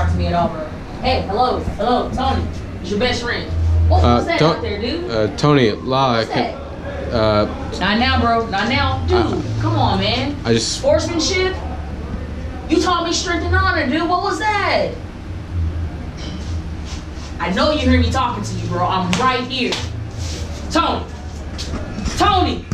talk to me at all, bro. Hey, hello, hello, Tony. It's your best friend. What uh, was Uh, that out there, dude? Uh, Tony, La, I can, uh, Not now, bro. Not now, dude. I, come on, man. I just, Sportsmanship. You taught me strength and honor, dude. What was that? I know you hear me talking to you, bro. I'm right here. Tony. Tony.